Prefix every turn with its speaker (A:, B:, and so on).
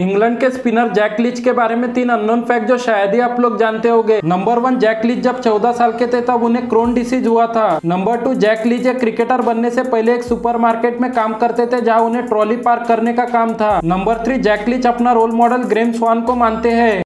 A: England के spinner Jack लिच के बारे में तीन अननोन फैक्ट जो शायद ही आप लोग जानते होंगे। नंबर वन, जैक लिच जब 14 साल के थे तब उन्हें क्रोन डिसीज हुआ था। नंबर टू, जैक लिच एक क्रिकेटर बनने से पहले एक सुपरमार्केट में काम करते थे जहाँ उन्हें ट्रॉली पार्क करने का काम था। नंबर थ्री, जैक लिच अपना रोल मॉडल ग्रेम स्वान को मानते हैं।